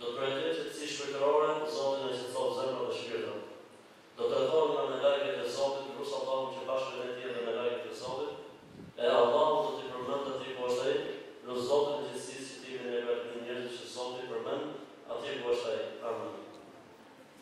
Do të përjetojmë qetësi shpirtërore, Zoti na i qetësoftë zemrat dhe shpirtrat. Do të rrethohemi nga melekët e Zotit, e lus Allahun që bashkë me ne të jenë dhe melekët e Zotit, e Allahu do t'i përmendë aty ku është ai, lus Zotin e gjithësisë që të jemi ne prej atyre njerëzish që Zoti përmend aty ku është ai. Amin.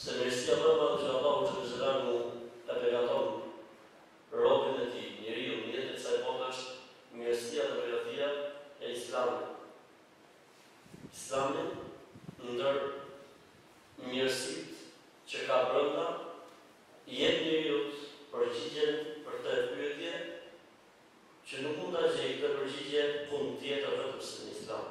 Se mirësia më e madhe që Allahu xhelle xhelaluhu e begaton robin e Tij, njeriun, në jetë të kësaj bote është mirësia dhe begatia e Islamit. Islami ndër mirësitë që ka brenda i jep njeriut përgjigjen për tre pyetje që nuk mund ta gjejë këtë përgjigje kund tjetër vetëm se në Islam.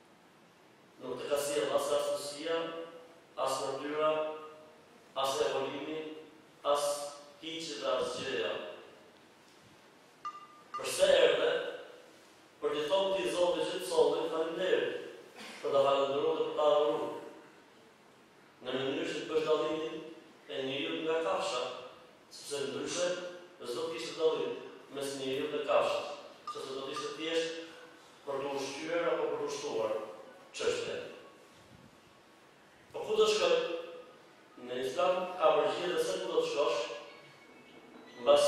Nuk të ka sjellë as aftësia, as natyra, as evolimi, as hiçi dhe asgjëja. Përse erdhe? Për t'i thënë ti Zotit të gjithësisë faleminderit, për ta falënderuar dhe për ta adhuruar. në mënyrë që të bësh dallimin e njeriut nga kafsha, sepse ndryshe s'do të kishte dallim mes njeriut dhe kafshës, sepse do të ishte thjesht për t'u ushqyer apo për t'u shtuar çështja. Po ku do shkoj? Në Islam ka përgjigje dhe se ku do të shkosh, mbas.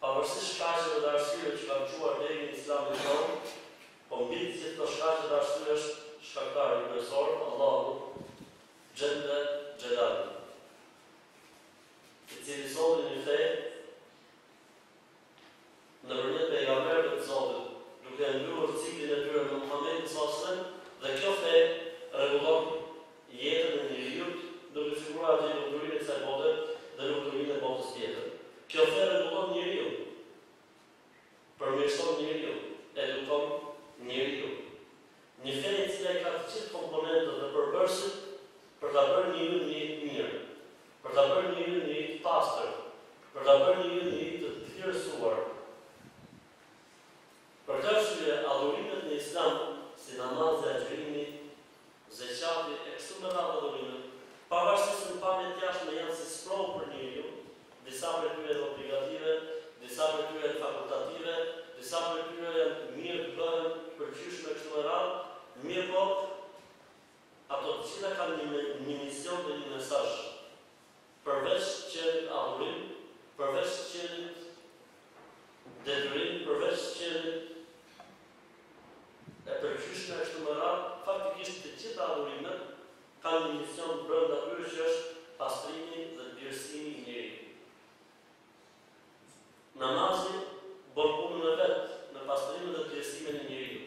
Pavarësisht shkaqeve dhe arsyeve që kanë çuar deri në Islamin tonë, po mbi të gjithë këto shkaqe dhe arsye është Shkaktari kryesor, Allahu xhelle xhelaluhu, i Cili solli një fe, nëpërmjet pejgamberëve të Zotit, duke e mbyllur ciklin e tyre me Muhamedin sallallahu alejhi ve sellem, dhe kjo fe rregullon jetën e njeriut duke i siguruar atij lumturinë e kësaj bote dhe lumturinë e botës tjetër. Kjo fe rregullon njeriun, përmirëson njeriun, edukon njeriun. Një fe e cila i ka të gjithë komponentët dhe përbërësit për ta bërë njeriun njeri të mirë, Për ta bërë njeriun njeri të pastër. Për ta bërë njeriun njeri të vlerësuar. Për këtë arsye, adhurimet në Islam, si namazi, agjërimi, zeqati, e kështu me radhë adhurimet, pavarësisht se në pamje të jashtme janë si sprovë për njeriun, disa prej tyre janë obligative, disa prej tyre janë fakultative, disa prej tyre janë të mirë të bëhen, të pëlqyeshme e kështu me radhë, mirëpo, Ato të cilat kanë një një mision dhe një mesazh, përveç të qenit adhurim, përveç të qenit detyrim, përveç të qenit e pëlqyeshme e kështu me radhë, faktikisht të gjitha adhurimet kanë një mision brenda tyre që është pastrimi dhe dëlirësimi i njeriut. Namazi bën punën e vet në pastrimin dhe dëlirësimin e njeriut.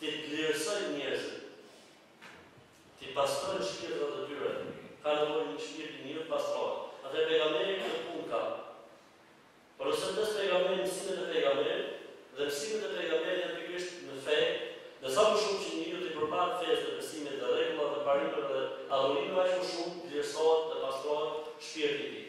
T'i dëlirësojë njerëzit. T'i pastrojë shpirtrat e tyre. Ka nevojë një shpirt i mirë të pastrohet. Atëherë pejgamberi këtë punë ka. Por nëse pres pejgamberin mësimet e pejgamberit, dhe mësimet e pejgamberit janë pikërisht në fe, dhe sa më shumë që njeriu t'i përmbahet fesë dhe besimit dhe rregullave dhe parimeve dhe adhurimeve aq më shumë dëlirësohet dhe pastrohet shpirti i tij.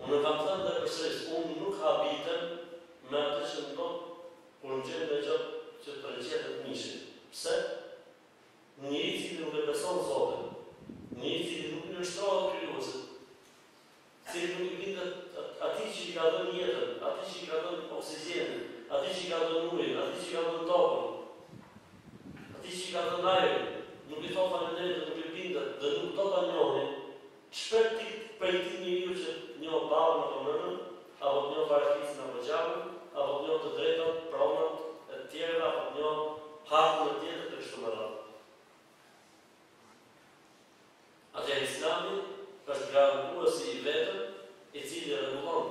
Unë e kam thënë dhe përsëris, unë nuk habitem me atë që ndodh kur ndien, dëgjon që të përqethet mishi. Pse? Njeri i cili nuk e beson Zotin, njeri i cili nuk i nënshtrohet Krijuesit, i cili nuk i bindet Atij që i ka dhënë jetën, Atij që i ka dhënë oksigjenin, Atij që i ka dhënë ujin, Atij që i ka dhënë tokën, Atij që i ka dhënë ajrin, nuk i thotë falënderim dhe nuk i bindet dhe nuk do ta njohë Çfarë pret ti prej tij njeriu që të njohë babën apo nënën, apo të njohë farefisin apo gjakun, apo të njohë të drejtat, pronat e të tjerëve, apo të njohë hakun e tjetrit e kështu me radhë. Atëherë Islami është garantuesi i vetëm i cili rregullon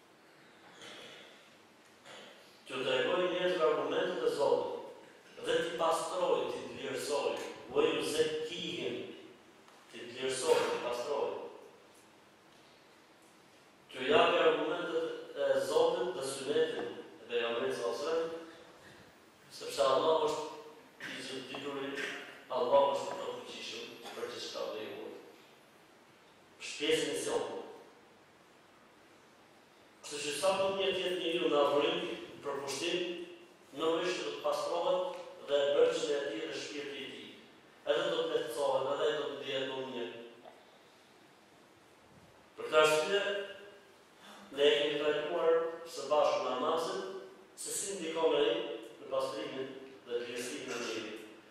T'u tregojë njerëzve argumentet e Zotit, dhe t'i pastrojë, t'i dëlirësojë, ve juzekkihim, t'i dëlirësojë, t'i pastrojë. T'u japi argumentet e Zotit dhe Synetin e Pejgamberit sallallahu alejhi ve sellem, sepse Allahu është i gjithëdituri, Allahu është i plotfuqishëm për gjithçka, dhe i urtë. Shpjegoni së. Kështu që sa më mirë të jetë njeriu në adhurim, në përkushtim, normalisht që do të pastrohet dhe brendshmja e tij dhe shpirti i tij. Edhe do të lehtësohet, edhe ai do të ndihet më mirë. Për këtë arsye, ne e kemi trajtuar së bashku namazin, se si ndikon ai në pastrimin dhe përmirësimin e njeriut.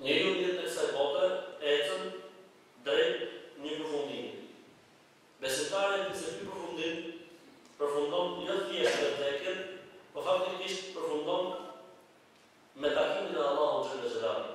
Njeriu në jetën e kësaj bote ecën drejt një përfundimi. Besimtari e di se ky përfundim përfundon jo thjesht me vdekjen, por faktikisht përfundon me takimin e Allahut xhelle xhelaluhu.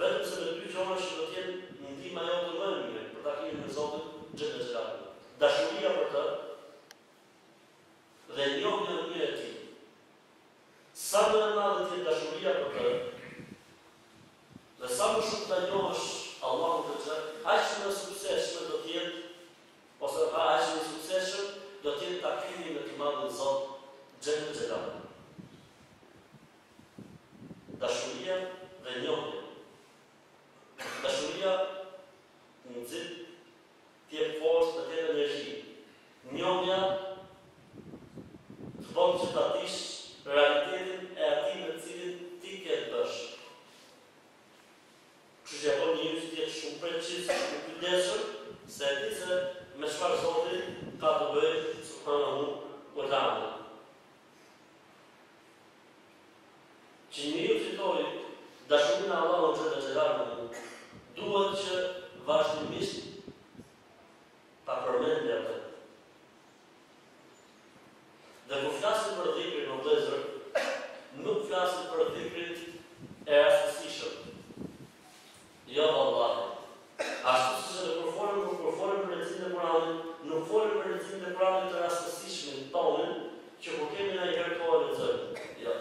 Vetëm se me dy fjala që do të jetë ndihma jote më e mirë për takimin me Zotin Xhelle Xhelaluhu. Dashuria për Të dhe njohja e mirë e Tij. Sa më e madhe të jetë dashuria për Të dhe sa më shumë ta njohësh Allahun xhel, aq më e suksesshme do të jetë ose më mirë aq më i suksesshëm do të jetë takimi me të Madhin Zot Xhelle Xhelaluhu. Dashuria dhe njohja. Dashuria të nxit të jep forcë dhe të jep energji. Njohja të bën që ta dish realitetin e atij me të cilin ti ke të bësh. Kështu që e bën njeriu që të jetë shumë preciz, shumë i kujdesshëm, se e di se me çfarë Zoti ka të bëjë, subhanahu wa ta'ala. Që njeriu të fitojë dashurinë e Allahut xhella xhelaluhu, duhet që vazhdimisht ta përmendë atë. Dhe kur flasim për dhikrin o vëllezër, nuk flasim për dhikrin e rastësishëm. Jo vallahi. Ashtu siç edhe kur folëm kur folëm për lexim të Kuranit, nuk folëm për leximin e Kuranit të rastësishmin tonin, që kur kemi ndonjëherë kohë e lexojmë. Jo.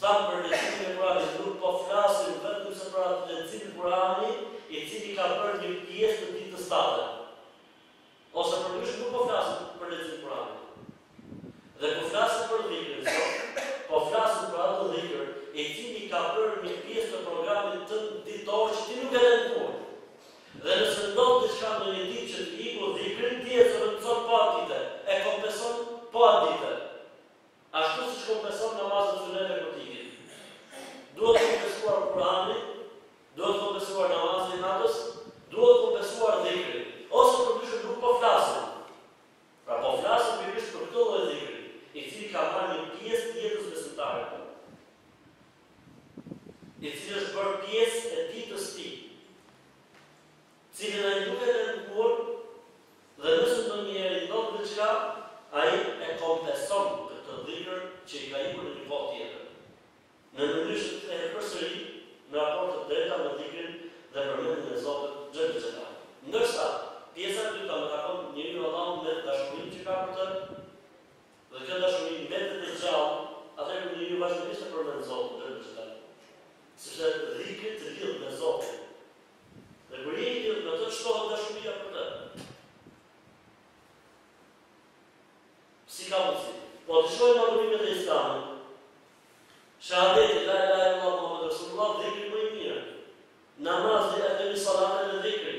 Thamë për leximin e Kuranit nuk po flasim vetëm se për atë lexim Kurani i cili ka bërë një pjesë të ditës sate. Ose përndryshe nuk po flasim për lexim Kur'anit. Dhe kur flasim për dhikrin sot, po flasim për atë dhikr i cili ka bërë një pjesë të programit tënd ditor që ti nuk e len kurrë. Dhe nëse ndodh diçka ndonjë ditë që të iku dhikri, ti e zëvendëson po atë ditë, e kompenson po atë ditë. Ashtu siç kompenson namazet sunete që të ikin, duhet kompensuar Kur'ani, duhet kompensuar namazi i natës, duhet kompensuar dhikri, ose përndryshe nuk po flasim. Pra po flasim pikërisht për këtë lloj dhikri, i cili ka marrë një pjesë të jetës së besimtarit, i cili është bërë pjesë e ditës së tij. Cilin ai nuk e len kurrë dhe nëse ndonjëherë i ndodh diçka, ai e kompeson këtë dhikër që i ka ikur në një kohë tjetër, në mënyrë që të kthehet përsëri në raporte të drejta me dhikrin dhe përmendjen e Zotit xhelle xhelalu. Ndërsa, pjesa e dytë ta takojë njeriu Allahun me dashurinë që ka për të dhe kjo dashuri mbetet e gjallë atëherë kur njeriu vazhdimisht e përmend Zotin xhelle xhelalu, sepse dhikri të lidh me Zotin. Dhe kur je i lidhur me të, shtohet dashuria për të. Si ka mundësi? Po të shkojmë në adhurimet e islamit, shahadeti, la ilaha illallah, Muhammed Rasulullah, dhikri më i mirë, namazi, e të një salate dhe dhikri,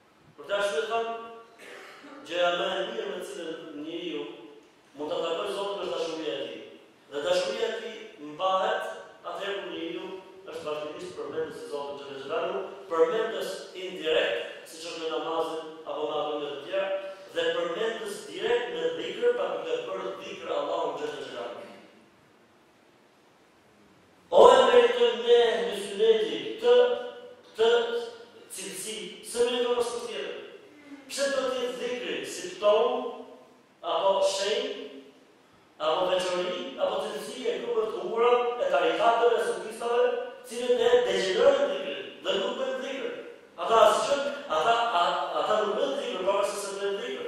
Për këtë arsye thamë, gjëja më e mirë me të cilën njeriu mund ta takojë Zotin është dashuria e tij. Dhe dashuria e tij mbahet atëherë kur njeriu është vazhdimisht përmendës i Zotit xhelle xhelaluhu, përmendës indirekt, siç është me namazin apo me adhurime të tjera, dhe përmendës direkt me dhikr, pra duke bërë dhikr Allahun xhelle xhelaluhu. O e meritojmë ne ehli syneti këtë këtë cilësi, ose s'e meriton askush tjetër? Pse duhet të jetë dhikri simptom apo shenjë apo veçori apo cilësi e grupeve të humbura e tarikateve e sufistave të cilët e degjenerojnë dhikrin dhe nuk bëjnë dhikr? Ata asgjë, ata ata nuk bëjnë dhikr pavarësisht se bëjnë dhikr.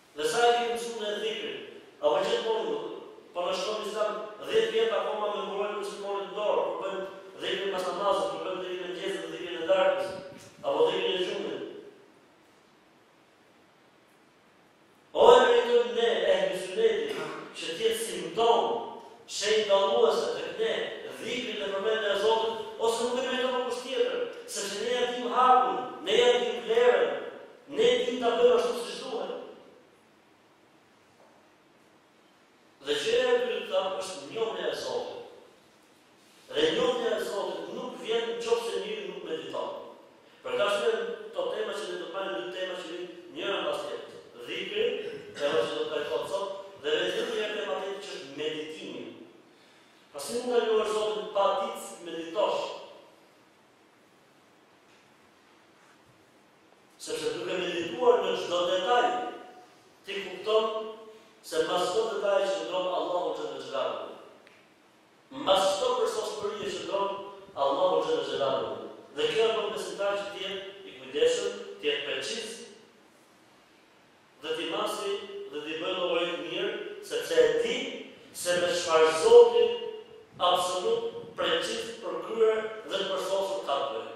Dhe sa e ke mësu ne dhikrin? Apo gjithmonë lutem? Po na shkon në Islam dhjetë vjet akoma me Mburojën e muslimanit në dorë kur bëjmë dhikrin pas namazit, kur bëjmë dhikrin e mëngjesit dhe dhikrin e darkës, apo dhikrin e gjumit. O e meritojmë ne ehli suneti që të jetë simptomë, shenjë dalluese tek ne dhikri dhe përmendja e Zotit ose nuk e meriton askush tjetër, sepse ne ja dimë hakun, ne ja dimë vlerën. Ne duhet ta bëjmë ashtu siç duhet. Dhe gjëja e dytë tha është njohja e Zotit. Dhe njohja e Zotit nuk vjen qoftë se njeriu nuk mediton. Për këtë arsye këto tema që ne do të marrim dy tema që vijnë njëra pas tjetrës. Dhikri, tema që do të trajtohet sot, dhe vetëm një tema tjetër që është meditimi. Pasi mund të njohësh Zotin pa ditë të meditosh, Sepse duke medituar në çdo detaj, ti kupton se mbas çdo detaji qëndron Allahu xhelle xhelaluhu. Mbas çdo përsosmërie qëndron Allahu xhelle xhelaluhu. Dhe kjo e bën besimtarin që të jetë i kujdesshëm, të jetë preçiz dhe t'i masi dhe t'i bëjë llogaritë mirë, sepse e di se me çfarë Zoti absolut, preçiz, të përkryer dhe të përsosur ka të bëjë.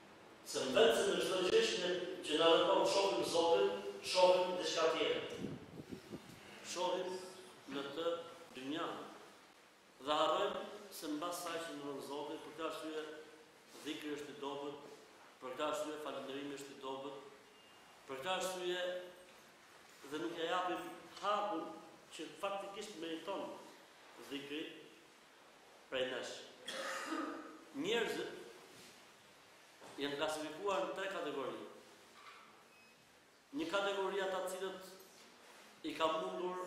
Se në vend se në çdo gjë që na rrethon të shohim Zotin, shohim diçka tjetër. Shohim në këtë dynjanë dhe harrojmë se mbas saj qëndron Zoti, për këtë arsye dhikri është i dobët, për këtë arsye falënderimi është i dobët, për këtë arsye dhe nuk ja japim hakun që faktikisht meriton dhikri, Prej nesh, njerëzit janë klasifikuar në tre kategori. Një kategori ata të cilët i ka mundur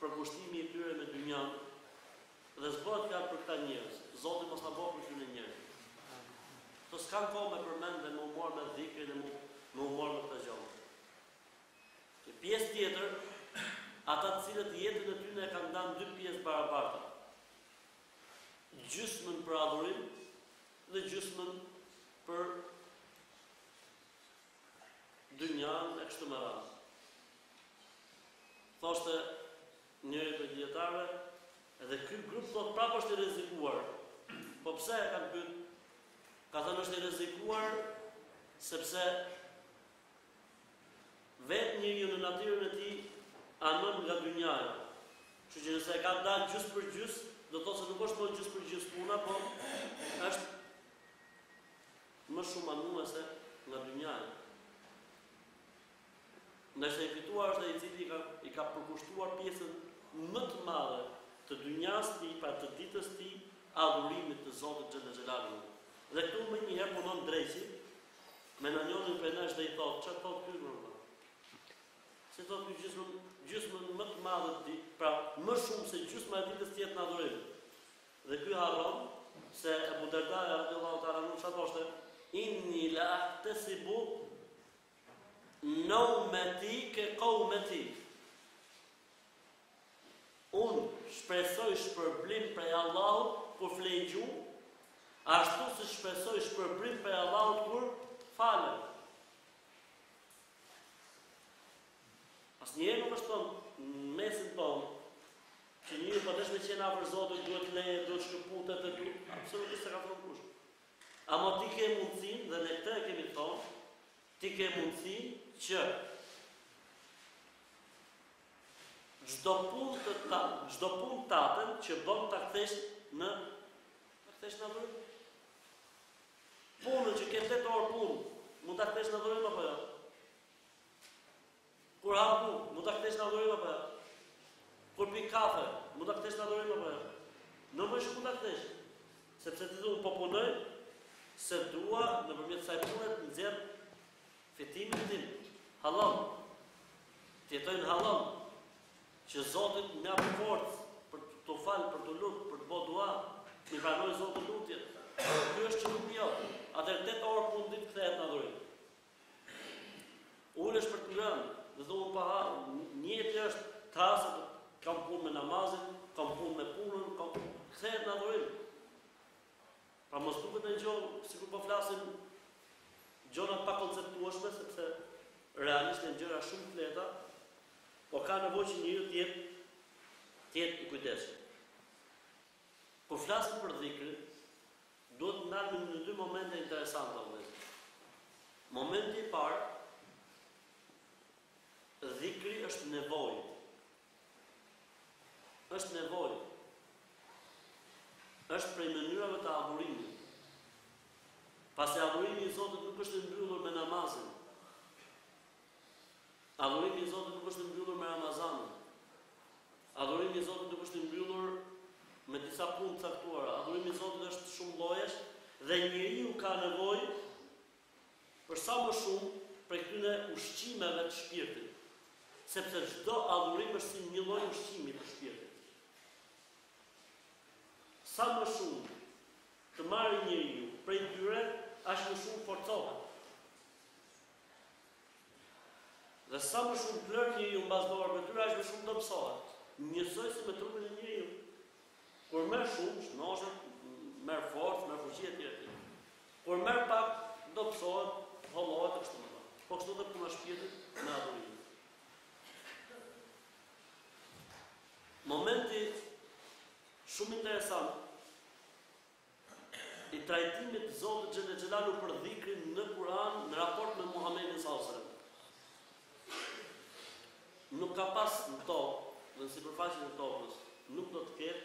përkushtimi i tyre me dynjanë dhe s'bëhet fjalë për këta njerëz. Zoti mos na bëftë prej atyne njerëz. Këta s'kanë kohë me përmend dhe me u marrë me dhikrin e me u marrë me këta gjëra. Një pjesë tjetër, ata të cilët jetën e tyne e kanë nda në dy pjesë të barabarta, gjysmën për adhurim dhe gjysmën për dynjanë e kështu me radhë. Thoshte njëri prej dijetarve, edhe ky grup thot prapë është i rrezikuar. Po pse e kanë pyt? Ka thënë është i rrezikuar, sepse Vetë njeriu në natyrën e tij anon nga dynjaja, kështu që nëse e ka nda gjysmë për gjysmë, do të thotë se nuk është më gjysmë për gjysmë puna, por është më shumë anuese nga dynjaja. Ndërsa i fituar është ai i cili i ka, i ka përkushtuar pjesën më të madhe të dynjas tij, pra të ditës tij, adhurimit të Zotit xhelexhelaluhu. Dhe këtu menjëherë punon dreqin, Me ndonjonin prej nesh dhe i thotë, ç'a thotë ky mor vlla? Si thotë ky gjysmën, gjysmën më të madhe të ditës, pra më shumë se gjysma e ditës të jetë në adhurim. Dhe ky harron se Abu Darda radiallahu ta'ala anhu ç'a thoshte, inni la ahtesibu naumeti ke qaumeti. Unë shpresoj shpërblim prej Allahut kur flej gjumë, ashtu siç shpresoj shpërblim prej Allahut kur falem. Asnjëherë nuk është thonë në mesin tonë që njeri po desh me qenë afër Zotit duhet le, duhet shkëputet dhe duhet, absolutisht s'e ka thonë kush. Amo ti ke mundësin dhe ne këtë e kemi thonë, ti ke mundësin që Çdo punë tat, çdo punë taten që bën ta kthesh në ta kthesh në adhurim. Punën që ke tetë orë punë, mund ta kthesh në adhurim apo jo? Kur ha bukë, mund ta kthesh në adhurim apo jo? Kur pi kafe, mund ta kthesh në adhurim apo jo? Normal që mund ta kthesh. Sepse ti thua po punoj, se dua nëpërmjet kësaj pune të nxjerr fitimin tim. Hallall. Të jetoj në hallall që Zoti të më japë forcë për t'u falë, për t'u lutë, për të bo dua, të m'i pranojë Zoti lutjet. Ky është qëllimi jot, atëherë 8 orë punë n'ditë kthehet në adhurim. Ul është për të ngrënë, dhe dhe unë paha, nijeti është të hash, kam punë me namazin, kam punë me punën, kam punë, kthehet në adhurim. Pra mos duket ndonjë gjo sikur po flasim gjona të pakonceptueshme sepse realisht janë gjëra shumë të lehta, por ka nevojë që njeriu të jetë të jetë i kujdesshëm. Kur flasim për dhikrin, duhet të ndalemi në dy momente interesante o vëllezër. Momenti i parë, dhikri është nevojë. Është nevojë. Është prej mënyrave të adhurimit. Pasi adhurimi i Zotit nuk është i mbyllur me namazin. Adhurimi i Zotit nuk është i mbyllur me Ramazanin. Adhurimi i Zotit nuk është i mbyllur me disa punë të caktuara. Adhurimi i Zotit është shumëllojësh dhe njeriu ka nevojë për sa më shumë prej këtyre ushqimeve të shpirtit, sepse çdo adhurim është si një lloj ushqimi të shpirtit. Sa më shumë të marrë njeriu prej tyre, aq më shumë forcohet. Dhe sa më shumë t'i lërë njeriu mbas dore prej tyre, aq më shumë dobësohet. Njësoj si me trupin e njeriut. Kur merr shumë, shnoshet, merr forcë, merr fuqi etj. Kur merr pak, dobësohet, hollohet e kështu me radhë. Po kështu dhe puna e shpirtit me adhurimin. Momenti shumë interesant i trajtimit të Zotit Xhele Xhelaluhu për dhikrin në Kur'an në raport me Muhamedin sallallahu alajhi wasallam. Nuk ka pas në tokë, në sipërfaqen e tokës, nuk do të ketë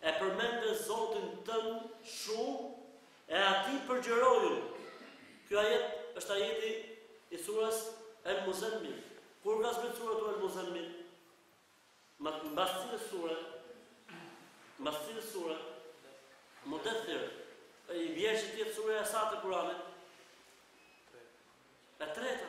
E përmende Zotin tënd shumë e Atij përgjëroju. Ky ajet është ajeti i surës El-Muzammil. Kur ka zbritur suratu El-Muzammil? Mbas cilës sure? Mbas cilës sure? Mudaththir. I vjen se të jetë surja e sa të Kuranit? E treta.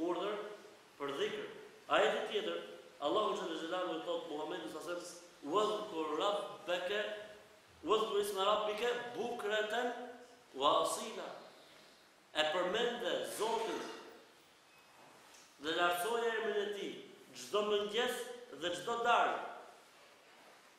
Urdhër për dhikr. Ajeti tjetër, Allahu xhele xhelaluhu i thotë Muhamedit sa selam, "Wadhkur Rabbeke, wadhkur isma Rabbike bukraten wa asila." E përmende Zotin dhe lartësoje emrin e Tij çdo mëngjes dhe çdo darkë.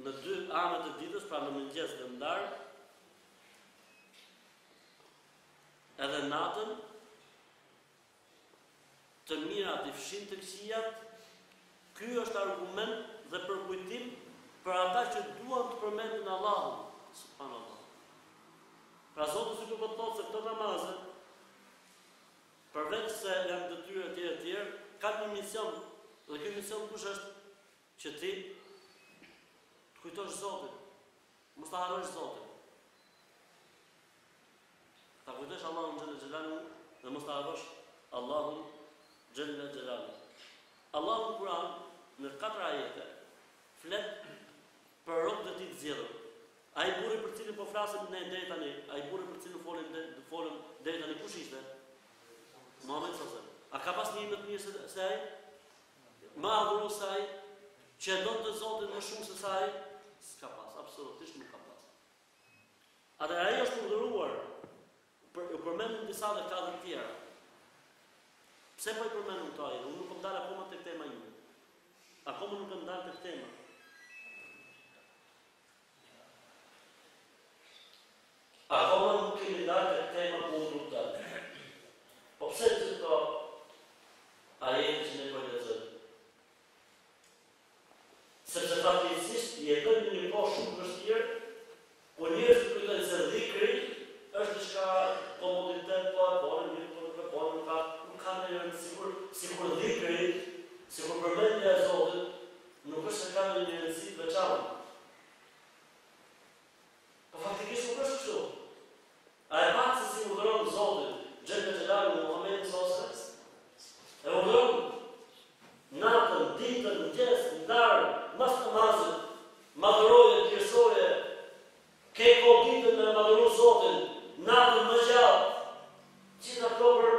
Në dy anët e ditës, pra në mëngjes dhe në darkë, edhe natën, të mirat i fshin të këqijat, ky është argument dhe përkujtim për ata që duan të përmendin Allahun, subhanallahu. Pra Zoti sikur po të thotë se këto namaze Përveç se janë detyrë etj etj, kanë një mision dhe ky mision kush është? Që ti të kujtosh Zotin, mos ta harrosh Zotin. Ta kujtosh Allahun xhelle xhelaluhu dhe mos ta harrosh Allahun xhelle xhelaluhu. Allahu në Kur'an në katër ajete flet për robët e tij të zgjedhur. Ai burri për të cilin po flasim ne deri tani, ai burri për të cilin folim de, folëm deri tani kush ishte? Muhamedi sallallahu alaihi wasallam. A ka pas një më të mirë se, se ai? Më adhurues se ai? Që e donte Zotin më shumë se sa ai? S'ka pas, absolutisht nuk ka pas. Edhe ai është urdhëruar për, u përmendën disa dhe ka të tjera. Pse po i përmendim këto ajete? Unë nuk kam dalë akoma tek tema ime. Akoma nuk kam dalë tek tema. Akoma nuk kemi dalë tek tema ku unë du të dal. Po pse gjithë këto ajete që ne po i lexojmë? Sepse fatkeqësisht jetojmë në një kohë shumë të vështirë, ku njerëzit kujtojnë se dhikri është diçka komoditet, po e bën, mirë po nuk e bën, nuk ka nuk ka ndonjë rëndësi, sikur dhikri, sikur përmendja e Zotit, Nuk është se ka ndonjë rëndësi të veçantë. Po faktikisht nuk është kështu. A e patë se si urdhëron Zoti Xhelle Xhelaluhu Muhammedin sallallahu alejhi ve sellem? E urdhëron natën, ditën, mëngjes, darkë, mas namazit, madhëroje, pjesoje, ke kohë ditën me e madhëru Zotin, natën më gjatë, gjitha këto për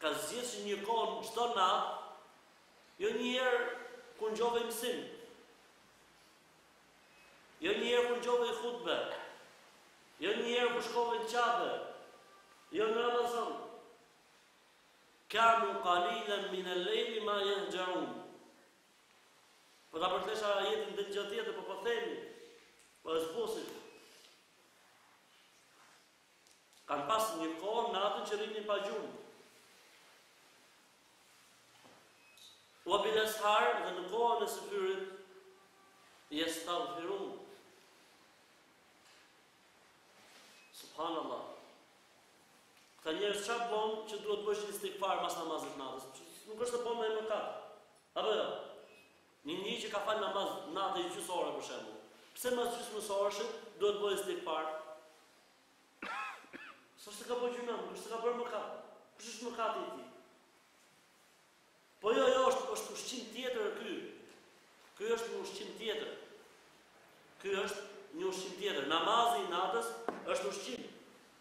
Ka zgjedh si një ikon çdo natë, jo një herë kur ngjove mësim, jo një herë kur ngjove hutbe, jo një herë kur shkove në Qabe, jo në Ramazan. Kanu qalilan min al-layli ma yahja'un. Po ta përthesh ajetin dhe gjë tjetër, po po themi, po e zbusim. Kanë pas një kohë natën që rrinin pa gjumë. Wa bil as'har dhe në kohën e syfyrit yastaghfirun. Subhanallah. Këta njerëz çfarë bënë që duhet të bësh istighfar pas namazit të natës? Nuk është se bënë mëkat. Apo jo? Një njeri që ka falë namaz nate gjysmë ore për shembull, pse mas gjysmë orëshi duhet të bëjë istigfar? S'është se ka bërë gjynah, nuk është se ka bërë mëkat. Kush është mëkati i tij? Po jo, jo, është, është ushqim tjetër ky. Ky është një ushqim tjetër. Ky është një ushqim tjetër. Namazi i natës është ushqim.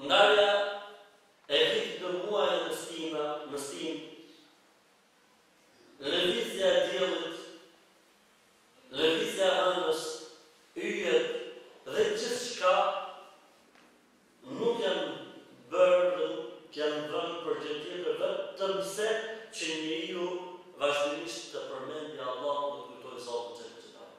Ndarja e vitit në muaj e në stinë, në stinë, lëvizja e diellit, lëvizja e hënës, yjet dhe gjithçka nuk janë bërë dhe nuk janë vënë për gjë tjetër vetëmse që njeriu vazhdimisht të përmendë Allahun dhe të kujtojë Zotin xhelle xhelaluhu.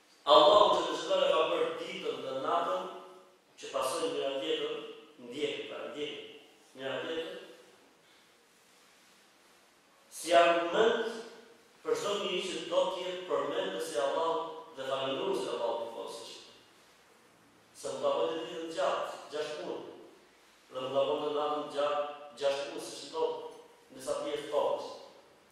Allahu është që e ka bërë ditën dhe natën që pasojnë njëra tjetrën, ndjekin njëra tjetrën, si argument për çdo njeri që do të jetë përmendës i Allahut dhe falënderues i Allahut, sepse mund ta bënte ditën e gjatë, gjashtë muaj, dhe mund ta bënte natën të gjatë gjashtë muaj, siç ndodh në disa pjesë të tokës.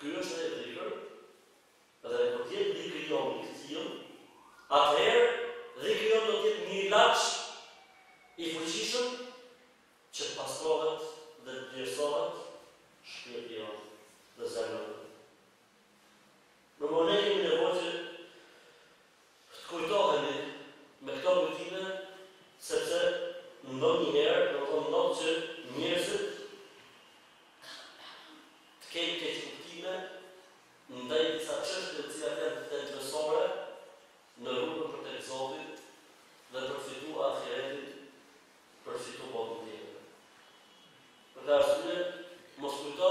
Ky është e drejtër dhe kur të jetë një agjërim i tillë, atëherë dhe agjërimi do të jetë një ilaç i fuqishëm që të pastrohet dhe të vlerësohet shpirti jonë dhe zemra jonë. Gjithmonë kemi nevojë që të kujtohemi me këto kuptime sepse ndonjëherë, domethënë ndodh që njerëzit të kenë keqkuptime ndaj disa çështjeve të cilat janë thelbësore në rrugën për tek Zoti dhe për të fituar ahiretin, për të fituar botën tjetër. Për këtë arsye, mos kujto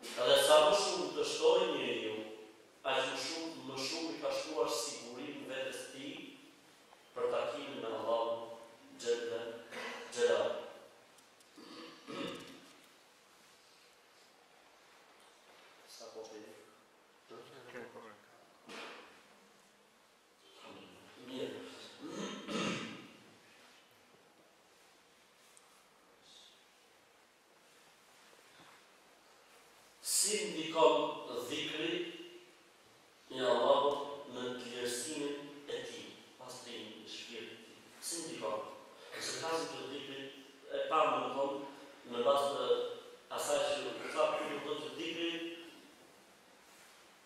Dhe sa më shumë të shtojë njeriu, aq më shumë më shumë i ka shtuar sigurinë vetes tij për takimin me Allahun xhelle xhelaluhu. Si ndikon dhikri i Allahut në dëlirësimin e tij, pastrimin e shpirtit të tij? Si ndikon? Nëse flasim për dhikrin, e pamë domethënë në bazë të asaj që u tha, do të thotë që dhikri,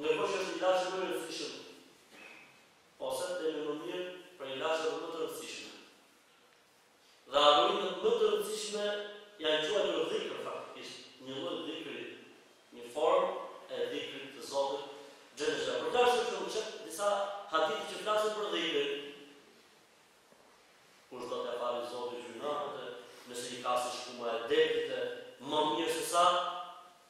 Ndërkohë që është namazi më i rëndësishëm ose të themi më mirë prej namazeve më të rëndësishme. Dhe adhurimet më të rëndësishme janë quajtur dhikr faktikisht, një lloj dhikri, një formë e dhikrit të Zotit xhelle xhelalu. Për këtë arsye shumë shpesh disa hadithe që flasin për dhikrin. Kush do t'ia falë Zoti gjynahet, nëse i ka si shkuma e detit, më mirë se sa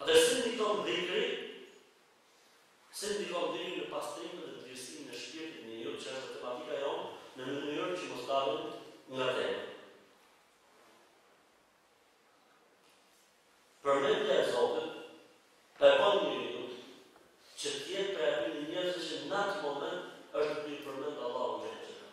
A dhe si ndikon dhikri? Si ndikon dhikri në pastrimin dhe dëlirësimin e shpirtit të njeriut që është dhe tematika jonë në mënyrë që mos dalim nga tema. Përmendja e Zotit e bën njeriun që të jetë prej atyre njerëzve që në atë moment është duke e përmend Allahun xhel xhelal.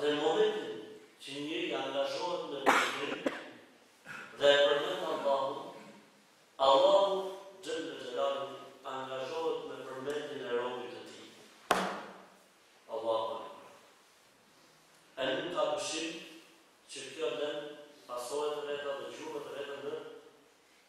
Dhe në momentin që njeriu angazhohet në veprim dhe e përmend Allahun, Allahu xhelle xhelaluhu angazhohet me përmendjen e robit të Tij. Allahu Ekber. E nuk ka dyshim që kjo len pasoja të veta dhe gjurmë të veta në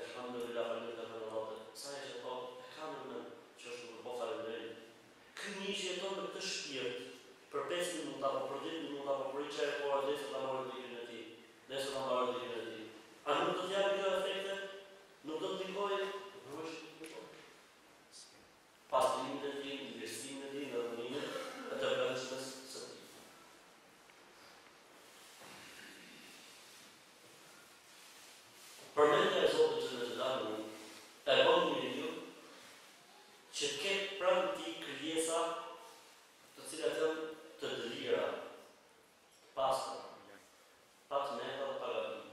Elhamdulillah vërtet e dhënë Zoti. Sa është kot, e kam në mend që është duke bo falënderim. Ky njeri jeton me këtë shpirt, për pesë minuta apo për dhjetë minuta apo për aq kohë derisa ta mbarojë dhikrin e tij, derisa ta mbarojë dhikrin e tij. A nuk do të japë kjo efekte? Nuk do të ndikojë? Normalisht do të ndikojë. pastrimit të tij, dëlirësimit të tij dhe rrënimit dhe të brendshmes së tij. Përmendja e Zotit Xhelle Xhelaluhu e bën njeriun që të ketë pranë tij krijesa të cilat janë të dëlira, të pastra, pa të meta dhe pa gabime.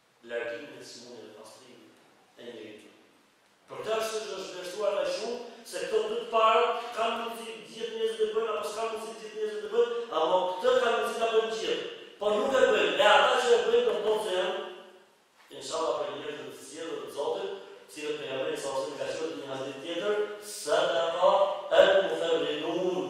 largimin e sëmundjeve dhe pastrimin e njeriut. Për këtë arsye është vlerësuar aq shumë se këto dy të parat kanë mundësi gjithë njerëzit e bëjnë apo s'kanë mundësi gjithë njerëzit e bëjnë, apo këtë kanë mundësi ta bëjnë gjithë, por nuk e bëjnë dhe ata që e bëjnë do të thotë se janë inshallah prej njerëzve të zgjedhur të Zotit, të cilët pejgamberi sallallahu alajhi wasallam i ka quajtur në një hadith tjetër, sabaqa al-mufarridun.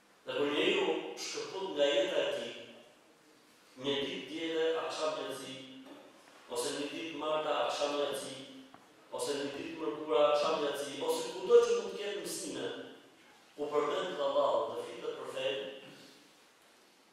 Dhe kur njeriu shkëput nga jeta e tij, një ditë të diele aksham jaci, ose një ditë të martë aksham jaci, ose një ditë të mërkurë aksham jaci, ose kudo që mund të ketë mësime ku përmendet Allahu dhe flitet për fenë,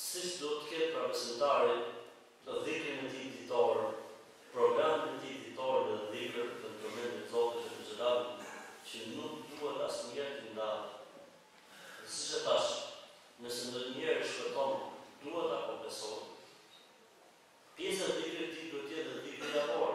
Siç duhet të ketë pra besimtari në dhikrin e tij ditor, programin e tij ditor në dhikr dhe në përmendje të Zotit xhelle xhelalu që nuk duhet asnjëherë t'i ndahet. Dhe siç e thashë, nëse ndonjëherë i shpëton duhet ta kompensojë. Pjesë e dhikrit të tij duhet të jetë dhe dhikri javor.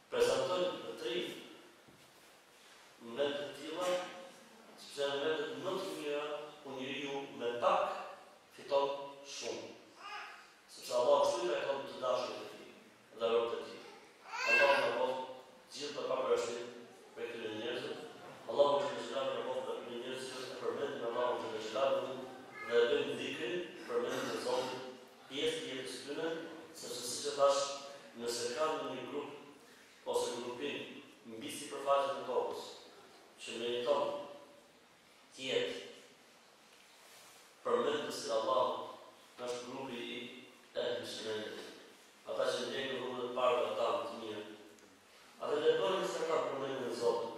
prezantojnë në vende të tilla, sepse janë vendet më të mira ku njeriu me pak fiton shumë, sepse Allahu kështu i trajton të dashurit e Tij dhe robët e Tij. Allahu na bëftë të gjithë pa përjashtim prej këtyre njerëzve. Allahu xhelle xhelaluhu na bëftë prej këtyre njerëzve që e përmendin Allahun xhelle xhelaluhu dhe e bëjnë dhikrin, përmendjen e Zotit, pjesë të jetës së tyre, sepse siç e thashë, nëse ka ndonjë grup ose grupim mbi sipërfaqen e tokës që meriton të jetë përmendës i Allahut, është grupi i Ehli Sunnetit, ata që ndjekin rrugën e të parëve tanë të mirë. Atëherë le ta bëjmë sa më saktë përmendjen e Zotit.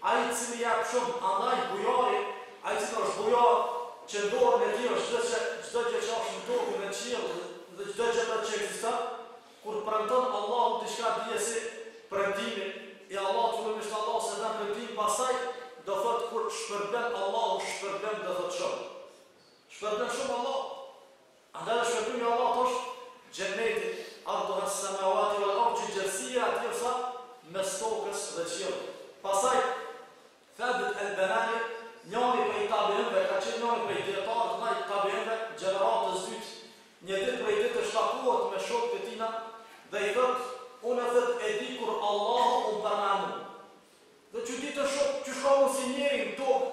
Ai i cili jep shumë andaj bujari ai cili është bujar që në dorën e tij është çdo gjë çka është në tokë në qiell dhe çdo gjë tjetër që ekziston kur premton Allahu diçka dije se premtimi i Allahut jetësohet Allahu s'e thyen premtimin pastaj do thotë kur shpërblen Allahu shpërblen do thotë shumë shpërblen shumë Allahu. Andaj shpërblimi i Allahut është Xheneti, Arduha as-samawati wal ard, që gjerësia e atij është sa mes tokës dhe qiellit. Pastaj Thabit al-Banani, njëri prej tabeinëve, ka qenë njëri prej dijetarëve të mëdhenj tabeinëve, gjeneratës së dytë, një ditë prej ditësh takohet me shokët e tij dhe i thotë, Unë thotë e di kur Allahu më përmend mua. Dhe çuditen shokët qysh ka mundësi njeri në tokë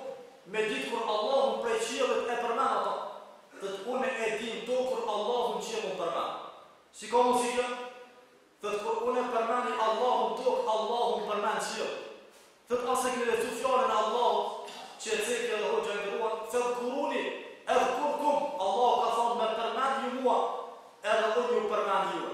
me ditë kur Allahu prej qiellit e përmend atë. Thotë unë e di në tokë kur Allahu në qiell më përmend. Si ka mundësi kjo? Thotë kur unë e përmendi Allahun në tokë Allahu më përmend në qiell. Thotë a s'e keni lexu fjalën e Allahut që e ceku edhe hoxha i nderuar, fedhkuruni edhkurkum, Allahu ka thonë më përmendni ju mua edhe unë ju përmend juve.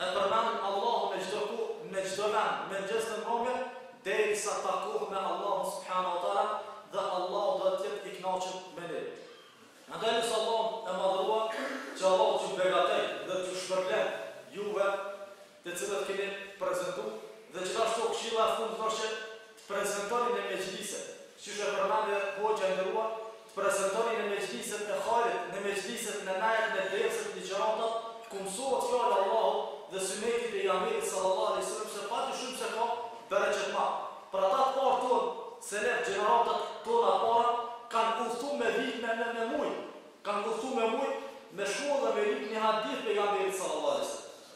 E përmend Allahun në çdo kohë, në çdo vend, në çdo moment, derisa të takohemi me Allahun subhanahu wa taala dhe Allahu do të jetë i kënaqur me ne. Andaj lus Allahun e Madhëruar që Allahu t'ju begatojë dhe t'ju shpërblejë juve të cilët keni prezentu dhe gjithashtu këshilla e fundit është që prezantoni në mexhliset, qysh e përmend dhe hoxha e nderuar, të prezantoni në mexhliset e hajrit, në mexhliset, në nejat, në derset, ligjëratat, ku mësohet fjala e Allahut dhe suneti i Pejgamberit sallallahu alejhi ve sellem se padyshim se ka bereqet të madh. Po ata të parët tonë, selef, gjeneratat tona të para, kanë udhëtu me vit me me me muj, kanë udhëtu me muj, me shku dhe me lyp një hadith të Pejgamberit sallallahu alejhi ve sellem.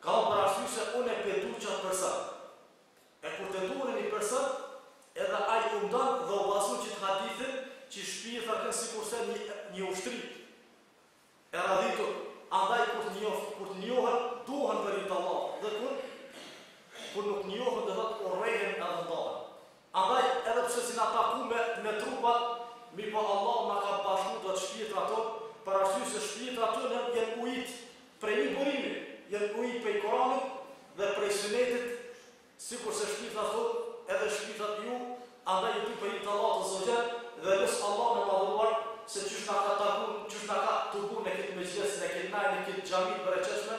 Ka thonë për arsye se unë e du qat person. E kur ta dush e ni person, edhe ai ka thonë dhe u bazu n'qit hadithin qi shpirtrat jen sikurse ni ni ushtri e radhitur, andaj kur të njoft, kur të njohen, duhen për hir të Allahut dhe kur kur nuk njohen do thot urrehen edhe ndahen. Andaj edhe pse s'jena taku me me trupat, mirëpo Allahu na ka bashku dot shpirtrat tonë, për arsye se shpirtrat tona janë ujit prej një burimi, janë ujit prej Kuranit dhe prej Sunetit, sikurse shpirtrat tonë, edhe shpirtrat e juve, andaj ju du për hir të Allahut Azze ve xhel dhe lus Allahun e Madhëruar se qysh na ka taku, qysh na ka tubu në këtë mexhlis, në këtë nejë, në këtë xhami të bereqetshme,